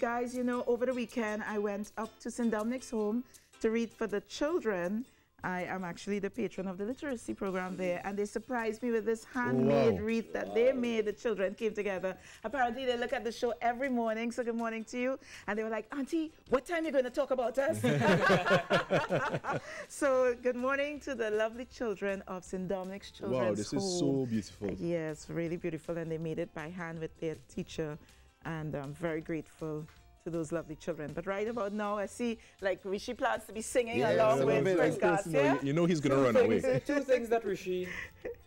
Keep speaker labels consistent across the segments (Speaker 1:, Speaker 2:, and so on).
Speaker 1: Guys, you know, over the weekend I went up to St. Dominic's home to read for the children. I am actually the patron of the literacy program there, and they surprised me with this handmade
Speaker 2: Wow.
Speaker 1: wreath that they made. The children came together. Apparently, they look at the show every morning. So, good morning to you. And they were like, Auntie, what time are you going to talk about us? so, good morning to the lovely children of St. Dominic's Children's
Speaker 2: Wow, this is so beautiful.
Speaker 1: Yes, really beautiful, and they made it by hand with their teacher, and I'm very grateful to those lovely children. But right about now, I see like Rishi plans to be singing
Speaker 3: Yes,
Speaker 1: along
Speaker 3: a
Speaker 1: with
Speaker 3: bit.
Speaker 1: Chris
Speaker 2: you know,
Speaker 1: Garcia.
Speaker 2: you- you know he's going to
Speaker 3: Two
Speaker 2: run
Speaker 3: things-
Speaker 2: away.
Speaker 3: Two things that Rishi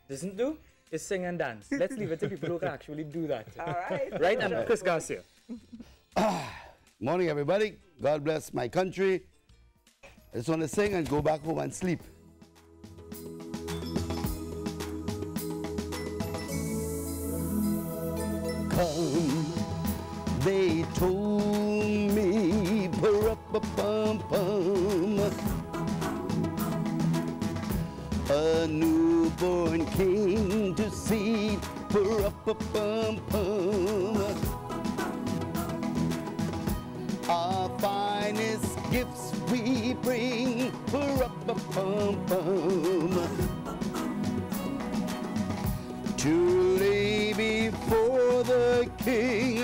Speaker 3: doesn't do is sing and dance. Let's leave it to people who can actually do that.
Speaker 1: All right,
Speaker 3: Right? And Chris Garcia.
Speaker 4: Morning, everybody. God bless my country. I just want to sing and go back home and sleep. Come, they told me, pum pum a newborn king to see, pum pum our finest gifts we bring. Pum-pum-pum. To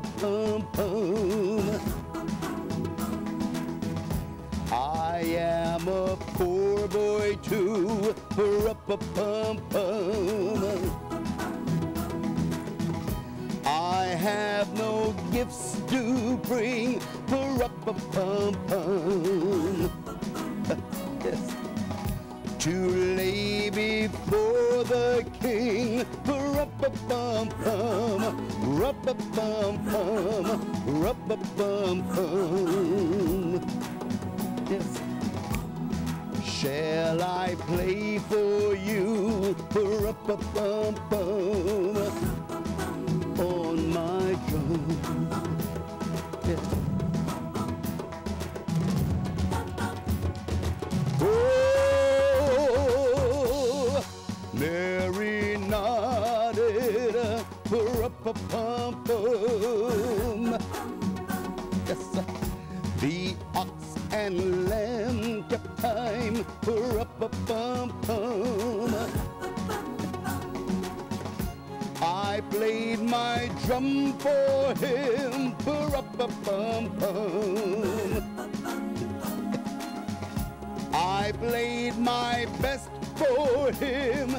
Speaker 4: pum pum I am a poor boy too, pum pum I have no gifts to bring. Pum-pum-pum. Yes. To lay before the king. Pum-pum-pum. Rum-pum-pum. Rum-pum-pum. Yes. Shall I play for you? Pum-pum-pum pum um. Yes, sir. the ox and lamb kept time, pum um. I played my drum for him. Pum-pum-pum. I played my best for him.